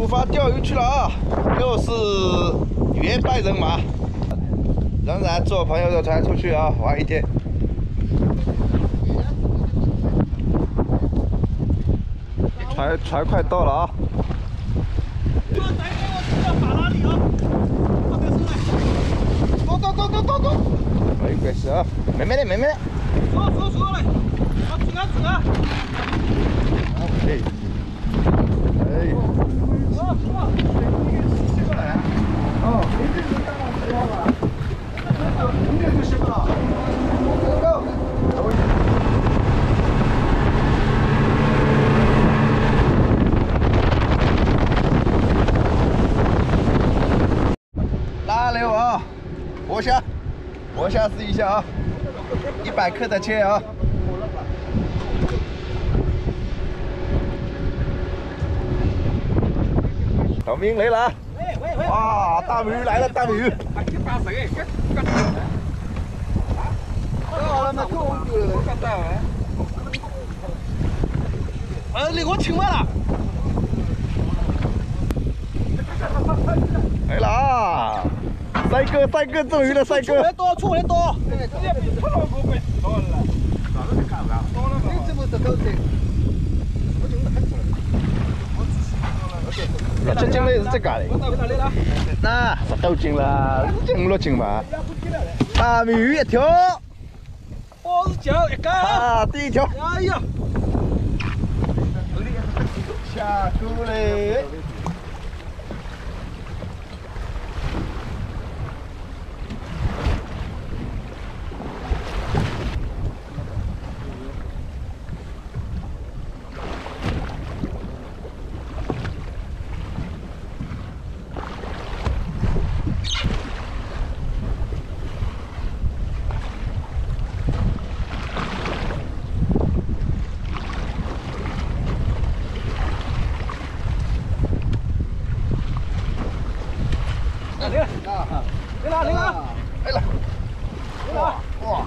出发钓鱼去了啊！又是原班人马，仍然坐朋友的船出去啊，玩一天。船船快到了啊！走走走走走走，没关系啊，慢慢的，慢慢的。走走走嘞，好紧啊走啊！哎，哎。走走。哦，你这是干嘛去了？你这就行了。走走。拉流啊，活虾，活虾试一下啊，一百克的切啊。小明来了啊！哇，大美鱼来了，大美鱼！呃，离我近完了。来了啊！帅哥，帅哥，终于了，帅哥！来多，出来多。一斤斤的是这家的，那十多斤了，五六斤吧。大鲤鱼一条，我是叫一个。啊，第一条。哎呀，下钩嘞！来了，来了，来了，来了！哇哇！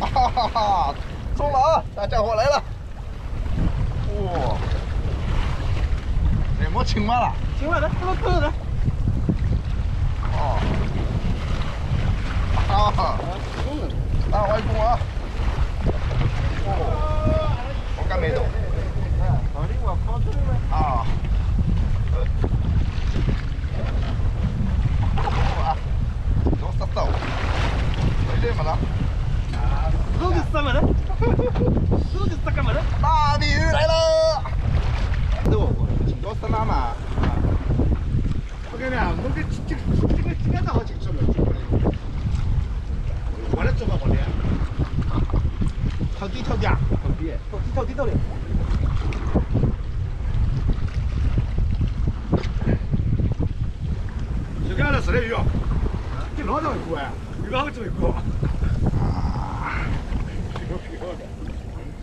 哈哈哈！中了啊！大家伙来了！哇！哎，没青蛙了。行了，来，这个够了。哦。哈哈！大外公啊！哦，我敢没动。啊。哇！都杀到，没得么了？肉就什么的，这个么的。大鲤鱼来了！都，都是妈妈。我跟你讲，我跟这个这个这个哪好进去了？我来做个好的，跳底跳底啊！跳底，跳底跳底的。就干了十来鱼哦，这老长一个哎，一个好长一个。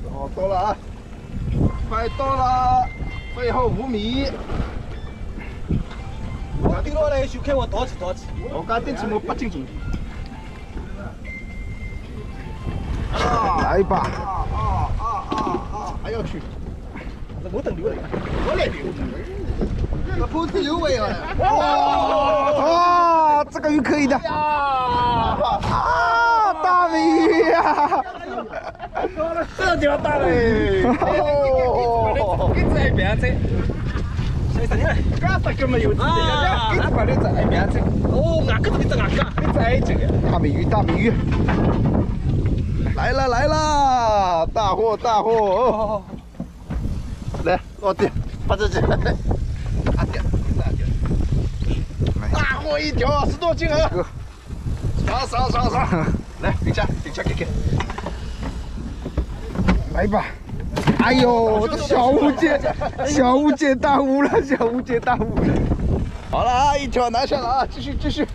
哦，到了啊！快到了，最后五米。我顶落来就看我多起多起。我刚顶起我八斤重。来吧！啊啊啊啊啊！还要去？我等溜了，我来溜。我跑起溜尾了。哇！哇这个鱼可以的。啊！大美鱼呀！这条大嘞！哦！一直在边子。谁谁呢？干啥根本有？哦，大美鱼，大美鱼。来了来了，大货大货哦！来落地，把这去。大点，大点。大货一条，十多斤啊！爽爽爽爽，来顶下顶下给给。来吧！哎呦，这小巫见小巫见大巫了，小巫见大巫。好了啊，一条拿下了啊，继续继续。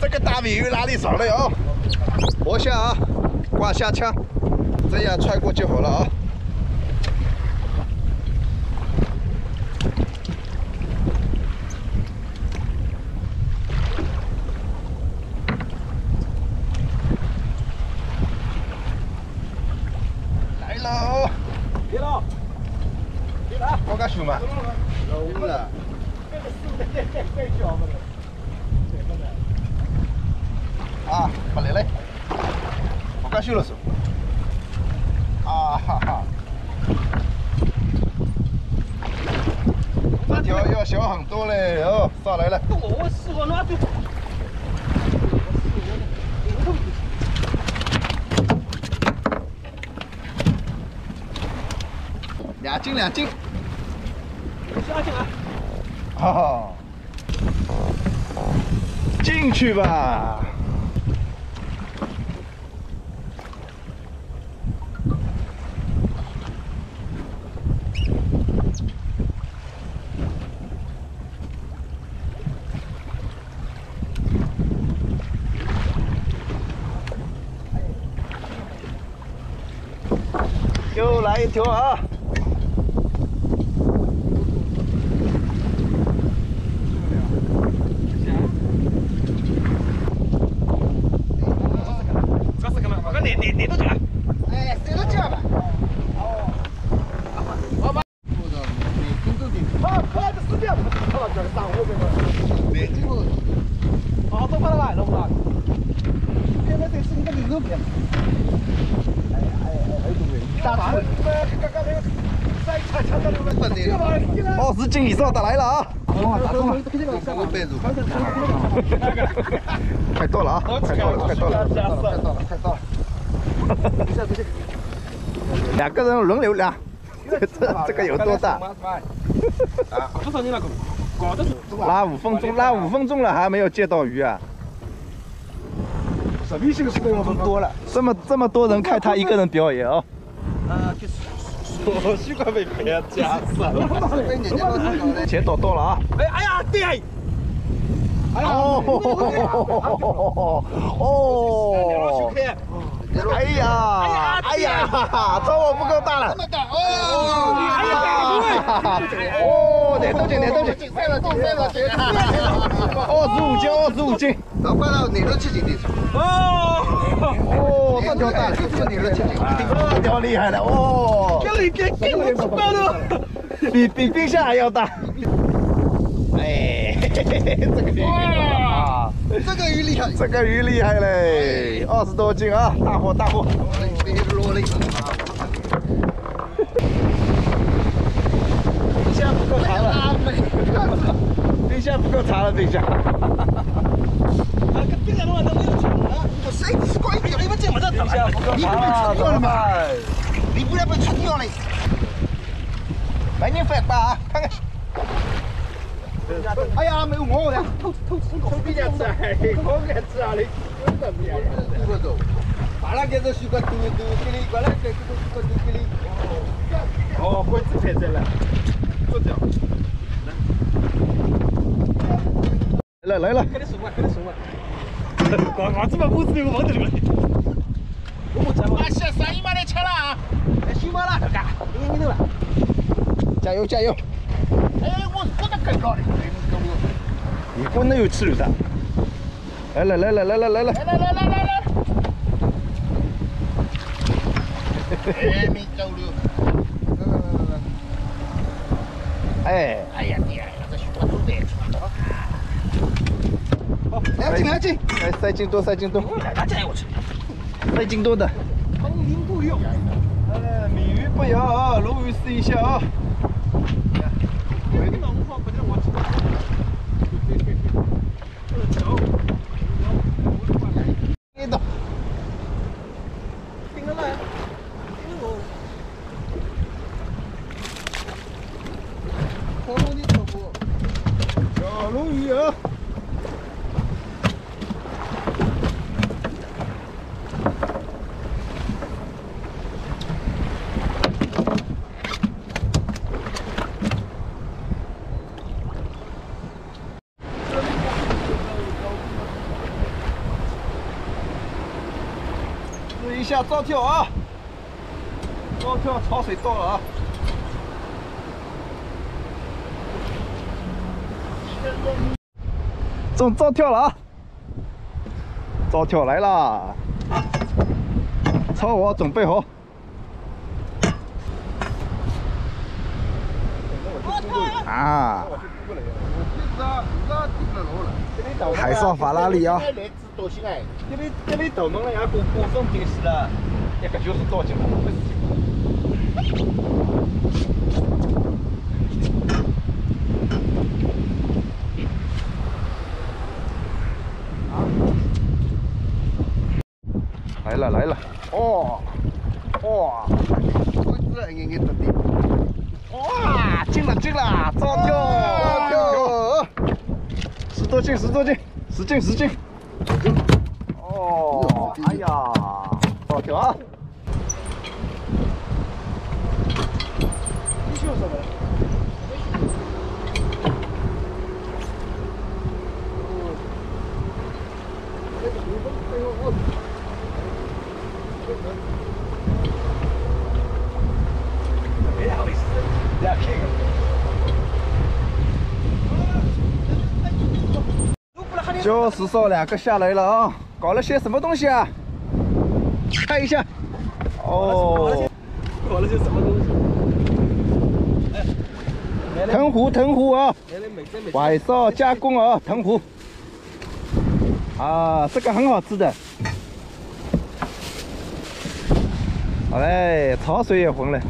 这个大尾鱼哪里少了哦？活下啊，挂下枪，这样踹过就好了啊。来喽！别了，别我敢修嘛？老了。啊，不来嘞，我敢修了是。啊哈哈。这条要小很多嘞，哦，上来了。我试过那对。两斤两斤。下去啊！哈哈。进去吧。又来一条啊！这是干嘛？我看你你你都讲。哎，谁都这样吧。啊，快点死掉！他把这个上后面了。没经过。啊，都快了吧，都快了。现在这是一个零六年。哎哎哎，哎，对对。大车。刚刚那个赛车抢到了吗？二十斤以上的来了啊！打中了。我背住。快到了啊！快到了，快到了，快到了，快到了。两个人轮流量，这这这个有多大？拉五分钟，拉五分钟了还没有见到鱼啊！这么这么多人看他一个人表演哦。啊，就是。我习惯被别人夹死了。钱找到了啊！哎哎呀，对哎。哦哦！哎呀哎呀，朝我不够大了。这么大哦！哎呀！哦，两多斤，两多斤。竞赛了，竞赛了！二十五斤，二十五斤。老快了，你都七斤的。哦。哦，这条大，这你都七斤。这条厉害了哦。这里边跟我出来了。比比冰箱还要大。哎，这个厉害厉害，这个鱼厉害嘞，二十多斤啊，大货大货。别落嘞！冰箱不够长了，冰箱不够长了，冰箱。啊，跟冰箱的话都没有抢了。我谁吃过一点？你们这么大，冰箱不够长了，怎么办？你不要被冲掉嘞！来你反吧啊，看看。哎呀，没有我的，偷偷偷偷比较菜，我敢吃啊你，真的别。不走，把那个都习惯嘟嘟给你，过来给嘟嘟嘟给你。哦，会吃菜菜了，做掉。来了来了，快点送我，快点送我。光光这么母子的，我忘得了。我不吃，我下生意嘛来吃了啊！修嘛了，干，你你走了。加油加油！哎，我我的更高的，你滚的有吃的。来来来来来来来了！来来来来来来！哎，没走了。哎，哎呀爹，这许多都得吃了。两斤两斤，来三斤多三斤多，大家我吃。三斤多的。黄金不用。哎，鲤鱼不要啊，鲈鱼试一下啊。一刀。盯着来，盯着我。黄金头部。小鲈鱼啊！试一下招跳啊！招跳潮水到了啊！中招跳了啊！招跳来啦！超我准备好。啊，海上法拉利啊！多些哎，这里这里到侬了呀，过过分进去了，一个就是多钱了。来了来了，哦，哇，这眼眼的地，哇，进了进了，招跳跳，十多斤十多斤，使劲使劲，哦，哎呀，招跳啊！你秀什么？别好意思，两千个。就是说两个下来了啊，搞了些什么东西啊？看一下，哦，搞了些什么东西？藤壶藤壶啊，晚上加工啊，藤壶。啊，这个很好吃的。好嘞，潮水也红了。